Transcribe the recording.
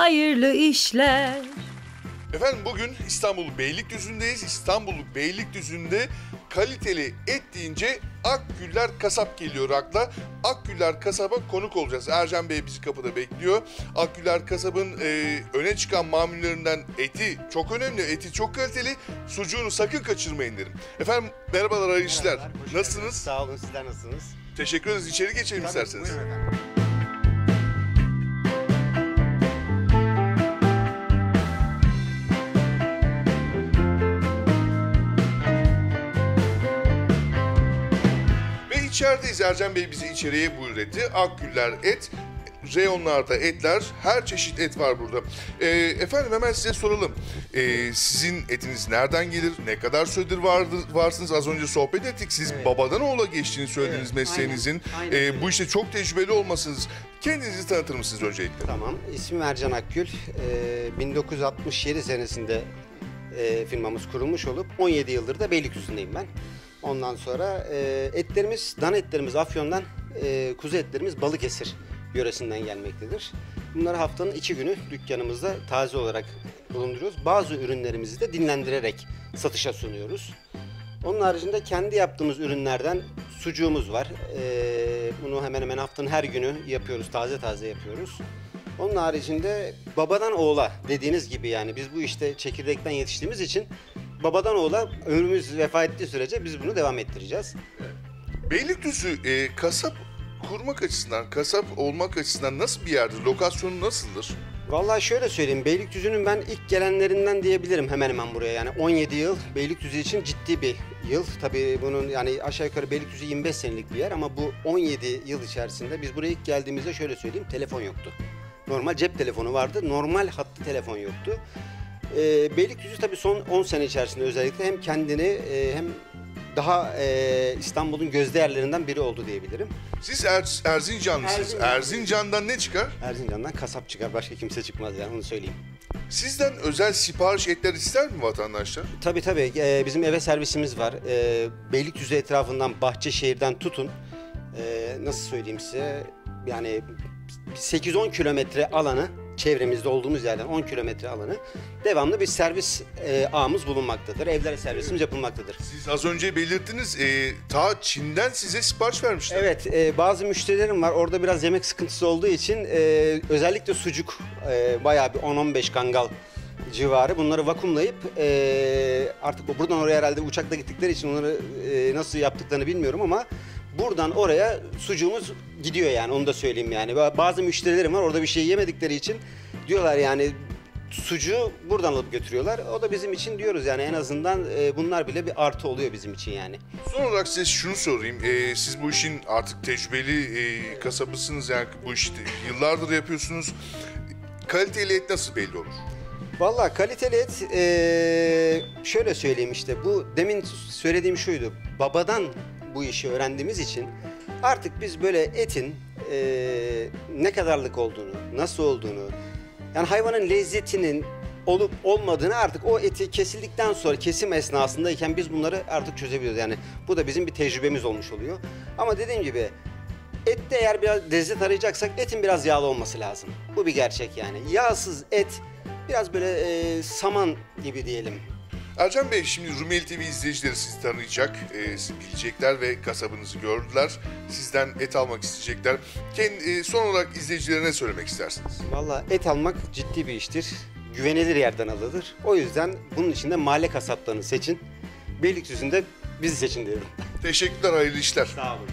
hayırlı işler. Efendim bugün İstanbul Beylikdüzü'ndeyiz. İstanbul Beylikdüzü'nde kaliteli et deyince Akgüller Kasap geliyor akla. Akgüller Kasap'a konuk olacağız. Ercan Bey bizi kapıda bekliyor. Akgüller Kasap'ın e, öne çıkan mamullerinden eti çok önemli. Eti çok kaliteli. Sucuğunu sakın kaçırmayın derim. Efendim merhabalar hayırlı işler. Merhabalar, hoş Nasılsınız? geldiniz. Sağ olun sizler nasılsınız? Teşekkür ederiz. İçeri geçelim Tabii, isterseniz. buyurun efendim. İçerideyiz. Ercan Bey bizi içeriye buyurdu. Akgüller et, reyonlarda etler, her çeşit et var burada. Ee, efendim hemen size soralım. Ee, sizin etiniz nereden gelir? Ne kadar süredir vardır, varsınız? Az önce sohbet ettik. Siz Evet. babadan oğula geçtiğini söylediğiniz Evet, mesleğinizin. aynen, aynen bu işte çok tecrübeli olmasınız. Kendinizi tanıtır mısınız öncelikle? Tamam. İsmim Ercan Akgül. Ee, 1967 senesinde e, firmamız kurulmuş olup 17 yıldır da Beylikdüzü'ndeyim ben. Ondan sonra e, etlerimiz, dana etlerimiz Afyon'dan, e, kuzu etlerimiz Balıkesir yöresinden gelmektedir. Bunları haftanın iki günü dükkanımızda taze olarak bulunduruyoruz. Bazı ürünlerimizi de dinlendirerek satışa sunuyoruz. Onun haricinde kendi yaptığımız ürünlerden sucuğumuz var. Ee, bunu hemen hemen haftanın her günü yapıyoruz, taze taze yapıyoruz. Onun haricinde babadan oğula dediğiniz gibi yani biz bu işte çekirdekten yetiştiğimiz için babadan oğula ömrümüz vefa ettiği sürece biz bunu devam ettireceğiz. Beylikdüzü e, kasap kurmak açısından, kasap olmak açısından nasıl bir yerdir? Lokasyonu nasıldır? Vallahi şöyle söyleyeyim, Beylikdüzü'nün ben ilk gelenlerinden diyebilirim hemen hemen buraya. Yani 17 yıl Beylikdüzü için ciddi bir yıl. Tabii bunun yani aşağı yukarı Beylikdüzü 25 senelik bir yer ama bu 17 yıl içerisinde biz buraya ilk geldiğimizde şöyle söyleyeyim, telefon yoktu. Normal cep telefonu vardı, normal hattı telefon yoktu. Ee, Beylikdüzü tabii son 10 sene içerisinde özellikle hem kendini e, hem daha e, İstanbul'un gözde yerlerinden biri oldu diyebilirim. Siz Er- Erzincanlısınız. Erzincan. Erzincan'dan ne çıkar? Erzincan'dan kasap çıkar, başka kimse çıkmaz yani onu söyleyeyim. Sizden özel sipariş etler ister mi vatandaşlar? Tabii tabii. Ee, bizim eve servisimiz var. Ee, Beylikdüzü etrafından, Bahçeşehir'den tutun. Ee, nasıl söyleyeyim size? Yani 8-10 kilometre alanı, çevremizde olduğumuz yerden 10 kilometre alanı devamlı bir servis e, ağımız bulunmaktadır. Evlere servisimiz yapılmaktadır. Siz az önce belirttiniz, e, ta Çin'den size sipariş vermişler. Evet, e, bazı müşterilerim var. Orada biraz yemek sıkıntısı olduğu için e, özellikle sucuk e, bayağı bir 10-15 kangal civarı bunları vakumlayıp e, artık buradan oraya herhalde uçakla gittikleri için onları e, nasıl yaptıklarını bilmiyorum ama buradan oraya sucuğumuz gidiyor yani onu da söyleyeyim yani. Ba- Bazı müşterilerim var orada bir şey yemedikleri için diyorlar yani sucuğu buradan alıp götürüyorlar. O da bizim için diyoruz yani en azından e, bunlar bile bir artı oluyor bizim için yani. Son olarak size şunu sorayım. E, siz bu işin artık tecrübeli e, kasabısınız yani bu işi yıllardır yapıyorsunuz. Kaliteli et nasıl belli olur? Vallahi kaliteli et eee, şöyle söyleyeyim işte bu demin söylediğim şuydu. Babadan bu işi öğrendiğimiz için artık biz böyle etin eee, ne kadarlık olduğunu, nasıl olduğunu yani hayvanın lezzetinin olup olmadığını artık o eti kesildikten sonra kesim esnasındayken biz bunları artık çözebiliyoruz. Yani bu da bizim bir tecrübemiz olmuş oluyor. Ama dediğim gibi Ette eğer biraz lezzet arayacaksak etin biraz yağlı olması lazım. Bu bir gerçek yani. Yağsız et biraz böyle e, saman gibi diyelim. Ercan Bey şimdi Rumeli TV izleyicileri sizi tanıyacak, e, sizi bilecekler ve kasabınızı gördüler. Sizden et almak isteyecekler. Kendi, e, son olarak izleyicilere ne söylemek istersiniz? Vallahi et almak ciddi bir iştir. Güvenilir yerden alınır. O yüzden bunun için de mahalle kasaplarını seçin. Beylikdüzü'nde bizi seçin diyorum. Teşekkürler, hayırlı işler. Sağ olun.